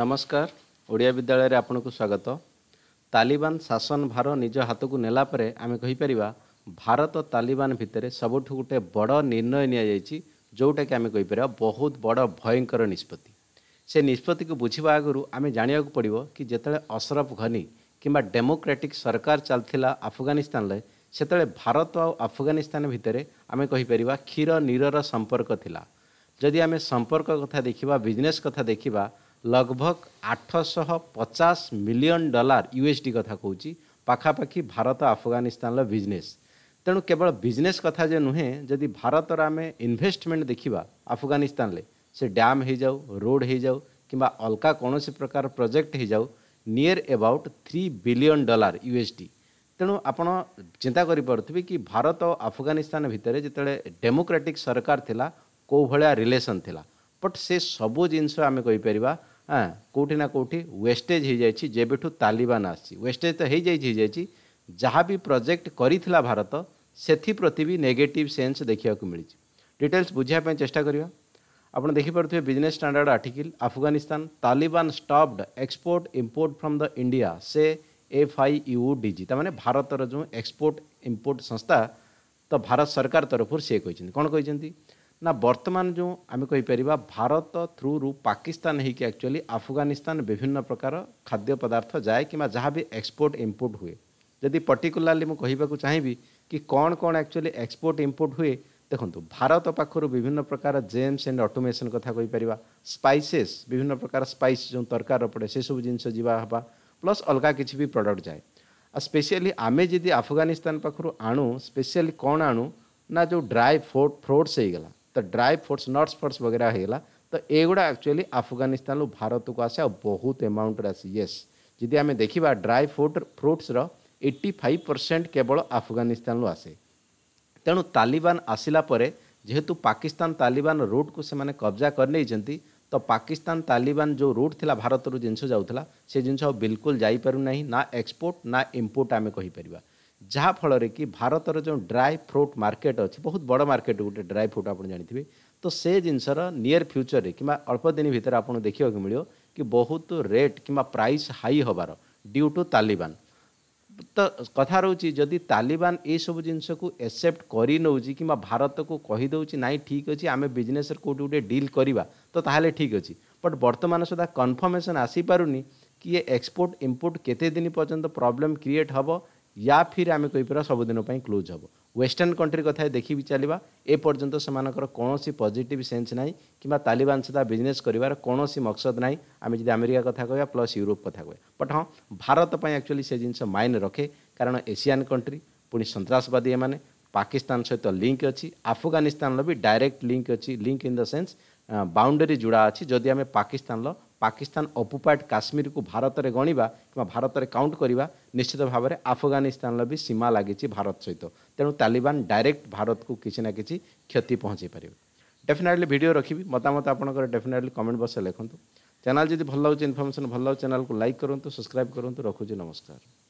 ନମସ୍କାର ଓଡ଼ିଆ ବିଦ୍ୟାଳୟରେ ଆପଣଙ୍କୁ ସ୍ୱାଗତ ତାଲିବାନ ଶାସନ ଭାର ନିଜ ହାତକୁ ନେଲା ପରେ ଆମେ କହିପାରିବା ଭାରତ ତାଲିବାନ ଭିତରେ ସବୁଠୁ ଗୋଟେ ବଡ଼ ନିର୍ଣ୍ଣୟ ନିଆଯାଇଛି ଯେଉଁଟାକି ଆମେ କହିପାରିବା ବହୁତ ବଡ଼ ଭୟଙ୍କର ନିଷ୍ପତ୍ତି ସେ ନିଷ୍ପତ୍ତିକୁ ବୁଝିବା ଆଗରୁ ଆମେ ଜାଣିବାକୁ ପଡ଼ିବ କି ଯେତେବେଳେ ଅସରଫ ଘନି କିମ୍ବା ଡେମୋକ୍ରାଟିକ୍ ସରକାର ଚାଲିଥିଲା ଆଫଗାନିସ୍ତାନରେ ସେତେବେଳେ ଭାରତ ଆଉ ଆଫଗାନିସ୍ତାନ ଭିତରେ ଆମେ କହିପାରିବା କ୍ଷୀର ନୀରର ସମ୍ପର୍କ ଥିଲା ଯଦି ଆମେ ସମ୍ପର୍କ କଥା ଦେଖିବା ବିଜନେସ୍ କଥା ଦେଖିବା लगभग ଆଠଶହ ପଚାଶ ମିଲିୟନ୍ ଡଲାର ୟୁଏସ୍ଡି କଥା କହୁଛି ପାଖାପାଖି ଭାରତ ଆଫଗାନିସ୍ତାନର ବିଜନେସ୍ ତେଣୁ କେବଳ ବିଜନେସ୍ କଥା ଯେ ନୁହେଁ ଯଦି ଭାରତର ଆମେ ଇନଭେଷ୍ଟମେଣ୍ଟ ଦେଖିବା ଆଫଗାନିସ୍ତାନରେ ସେ ଡ୍ୟାମ୍ ହେଇଯାଉ ରୋଡ଼ ହେଇଯାଉ କିମ୍ବା ଅଲଗା କୌଣସି ପ୍ରକାର ପ୍ରୋଜେକ୍ଟ ହେଇଯାଉ near about three billion dollar USD ତେଣୁ ଆପଣ ଚିନ୍ତା କରିପାରୁଥିବେ କି ଭାରତ ଓ ଆଫଗାନିସ୍ତାନ ଭିତରେ ଯେତେବେଳେ ଡେମୋକ୍ରାଟିକ୍ ସରକାର ଥିଲା କେଉଁ ଭଳିଆ ରିଲେସନ୍ ଥିଲା ବଟ୍ ସେ ସବୁ ଜିନିଷ ଆମେ କହିପାରିବା কোটি না কোটি ওয়েস্টেজ হয়ে যাইছি যেবেঠু তালিবান আসছি ওয়েস্টেজ তো হয়ে যাই হয়ে যাইছি যা বি প্রজেক্ট করিলা ভারত সেথিপ্রতি বি নেগেটিভ সেন্স দেখা মিছে ডিটেলস বুঝাপি চেষ্টা করা ଆପଣ ଦେଖିପାରୁଥିବେ business standard article Afghanistan Taliban stopped export import from the India ସେ F I U D G ତାମାନେ ଭାରତର ଯେଉଁ ଏକ୍ସପୋର୍ଟ ଇମ୍ପୋର୍ଟ ସଂସ୍ଥା ତ ଭାରତ ସରକାର ତରଫରୁ ସେ କହିଛନ୍ତି କ'ଣ କହିଛନ୍ତି ନା ବର୍ତ୍ତମାନ ଯେଉଁ ଆମେ କହିପାରିବା ଭାରତ ଥ୍ରୁରୁ ପାକିସ୍ତାନ ହେଇକି ଆକ୍ଚୁଆଲି ଆଫଗାନିସ୍ତାନ ବିଭିନ୍ନ ପ୍ରକାର ଖାଦ୍ୟ ପଦାର୍ଥ ଯାଏ କିମ୍ବା ଯାହା ବି ଏକ୍ସପୋର୍ଟ ଇମ୍ପୋର୍ଟ ହୁଏ ଯଦି ପର୍ଟିକୁଲାରଲି ମୁଁ କହିବାକୁ ଚାହିଁବି କି କ'ଣ କ'ଣ ଆକ୍ଚୁଆଲି ଏକ୍ସପୋର୍ଟ ଇମ୍ପୋର୍ଟ ହୁଏ ଦେଖନ୍ତୁ ଭାରତ ପାଖରୁ ବିଭିନ୍ନ ପ୍ରକାର ଜେମ୍ସ ଆଣ୍ଡ ଅଟୋମେସନ୍ କଥା କହିପାରିବା ସ୍ପାଇସେସ୍ ବିଭିନ୍ନ ପ୍ରକାର ସ୍ପାଇସ୍ ଯେଉଁ ତରକାରୀର ପଡ଼େ ସେସବୁ ଜିନିଷ ଯିବା ହେବା ପ୍ଲସ୍ ଅଲଗା କିଛି ବି ପ୍ରଡ଼କ୍ଟ ଯାଏ ଆଉ ସ୍ପେସିଆଲି ଆମେ ଯଦି ଆଫଗାନିସ୍ତାନ ପାଖରୁ ଆଣୁ ସ୍ପେସିଆଲି କ'ଣ ଆଣୁ ନା ଯେଉଁ ଡ୍ରାଏ ଫ୍ରୁଟ୍ସ ହେଇଗଲା तो ड्राई फोर्स नर्स फोर्स वगैरह हो होगा तो युवा एक्चुअली आफगानिस्तान भारत को आसे आहुत एमाउंट आसे ये जी आम देखा dry fruit fruits eighty five percent केवल आफगानिस्तान आसे तेणु तालिबान आसला जेहेतु पाकिस्तान तालिबान रूट को से कब्जा कर तो पाकिस्तान तालिबान जो रूट थी भारत रू जिनस जा जिनस बिल्कुल जापार ना एक्सपोर्ट ना इम्पोर्ट आम कहीपरिया ଯାହାଫଳରେ କି ଭାରତର ଯେଉଁ ଡ୍ରାଏ ଫ୍ରୁଟ୍ ମାର୍କେଟ୍ ଅଛି ବହୁତ ବଡ଼ ମାର୍କେଟ୍ ଗୋଟେ ଡ୍ରାଏ ଫ୍ରୁଟ୍ ଆପଣ ଜାଣିଥିବେ ତ ସେ ଜିନିଷର ନିୟର୍ ଫ୍ୟୁଚର୍ରେ କିମ୍ବା ଅଳ୍ପ ଦିନ ଭିତରେ ଆପଣ ଦେଖିବାକୁ ମିଳିବ କି ବହୁତ ରେଟ୍ କିମ୍ବା ପ୍ରାଇସ୍ ହାଇ ହେବାର ଡ୍ୟୁ ଟୁ ତାଲିବାନ ତ କଥା ରହୁଛି ଯଦି ତାଲିବାନ ଏସବୁ ଜିନିଷକୁ ଏକ୍ସେପ୍ଟ କରିନେଉଛି କିମ୍ବା ଭାରତକୁ କହିଦେଉଛି ନାହିଁ ଠିକ୍ ଅଛି ଆମେ ବିଜନେସ୍ରେ କେଉଁଠି ଗୋଟେ ଡିଲ୍ କରିବା ତ ତାହେଲେ ଠିକ୍ ଅଛି ବଟ୍ ବର୍ତ୍ତମାନ ସୁଦ୍ଧା କନଫର୍ମେସନ୍ ଆସିପାରୁନି କି ଏକ୍ସପୋର୍ଟ ଇମ୍ପୋର୍ଟ କେତେ ଦିନ ପର୍ଯ୍ୟନ୍ତ ପ୍ରୋବ୍ଲେମ୍ କ୍ରିଏଟ୍ ହେବ ୟା ଫିର୍ ଆମେ କହିପାରିବା ସବୁଦିନ ପାଇଁ କ୍ଲୋଜ୍ ହେବ ୱେଷ୍ଟର୍ଣ୍ଣ କଣ୍ଟ୍ରି କଥା ଦେଖିବି ଚାଲିବା ଏପର୍ଯ୍ୟନ୍ତ ସେମାନଙ୍କର କୌଣସି ପଜିଟିଭ୍ ସେନ୍ସ ନାହିଁ କିମ୍ବା ତାଲିବାନ ସହିତ ବିଜନେସ୍ କରିବାର କୌଣସି ମକସଦ ନାହିଁ ଆମେ ଯଦି ଆମେରିକା କଥା କହିବା ପ୍ଲସ୍ ୟୁରୋପ କଥା କହିବା ବଟ୍ ହଁ ଭାରତ ପାଇଁ ଆକ୍ଚୁଆଲି ସେ ଜିନିଷ ମାଇଣ୍ଡ ରଖେ କାରଣ ଏସିଆନ୍ କଣ୍ଟ୍ରି ପୁଣି ସନ୍ତାସବାଦୀ ଏମାନେ ପାକିସ୍ତାନ ସହିତ ଲିଙ୍କ୍ ଅଛି ଆଫଗାନିସ୍ତାନର ବି ଡାଇରେକ୍ଟ ଲିଙ୍କ୍ ଅଛି link in the sense boundary ଯୋଡ଼ା ଅଛି ଯଦି ଆମେ ପାକିସ୍ତାନର ପାକିସ୍ତାନ ଅପୁପାଏଡ୍ କାଶ୍ମୀରକୁ ଭାରତରେ ଗଣିବା କିମ୍ବା ଭାରତରେ କାଉଣ୍ଟ କରିବା ନିଶ୍ଚିତ ଭାବରେ ଆଫଗାନିସ୍ତାନର ବି ସୀମା ଲାଗିଛି ଭାରତ ସହିତ ତେଣୁ ତାଲିବାନ ଡାଇରେକ୍ଟ ଭାରତକୁ କିଛି ନା କିଛି କ୍ଷତି ପହଞ୍ଚାଇ ପାରିବେ ଡେଫିନେଟଲି ଭିଡ଼ିଓ ରଖିବି ମତାମତ ଆପଣଙ୍କର ଡେଫିନେଟଲି କମେଣ୍ଟ ବକ୍ସରେ ଲେଖନ୍ତୁ ଚ୍ୟାନେଲ୍ ଯଦି ଭଲ ଲାଗୁଛି ଇନଫର୍ମେସନ୍ ଭଲ ଲାଗୁଛି ଚ୍ୟାନେଲ୍କୁ ଲାଇକ୍ କରନ୍ତୁ ସବସ୍କ୍ରାଇବ୍ କରନ୍ତୁ ରଖୁଛି ନମସ୍କାର